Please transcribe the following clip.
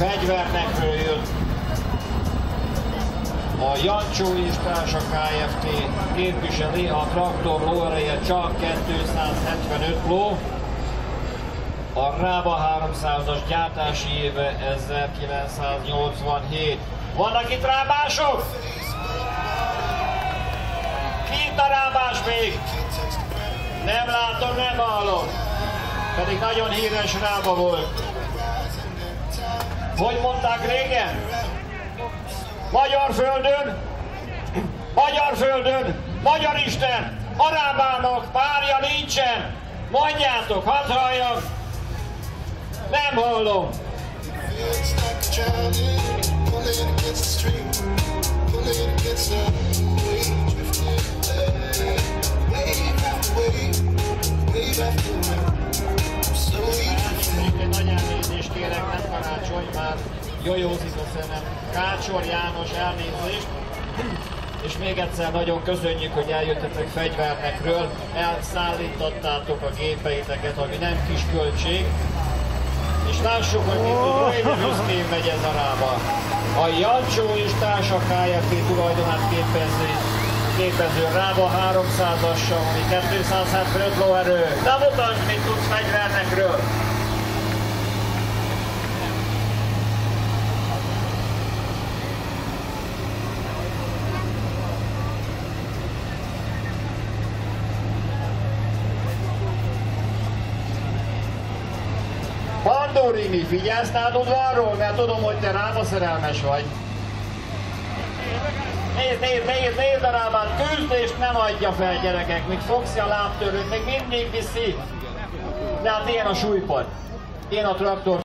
Fegyvernekről jött a Jancsó és Társa Kft. képviseli a traktor lóereje csak 275 ló. A Rába 300-as gyártási éve 1987. Vannak itt rábások? Ki itt a rábás még? Nem látom, nem hallom. Pedig nagyon híres rába volt. Hogy mondták régen? Magyar földön, magyar földön, magyar Isten, arábának párja nincsen. Mondjátok, hadd halljam. Nem hallom. Már jojózik a szemem. Kácsor János elnézést. És még egyszer nagyon köszönjük, hogy eljöttetek fegyvernekről, elszállítottátok a gépeiteket, ami nem kis költség. És lássuk, hogy mi tud büszkén megy ez a rába. A Jancsó és Társa Kft. tulajdonát képezi, képező Rába 300-assal, ami 275 lóerő. De mutasd, mit tudsz fegyvernekről! Pandorini, figyelsz nálad arról, mert tudom, hogy te rába szerelmes vagy. Nézd, nézd, nézd, nézd a rábát, küzd nem adja fel gyerekek, még fogsz a lábtörőt, még mindig viszi. De hát ilyen a súlypad. Én a traktor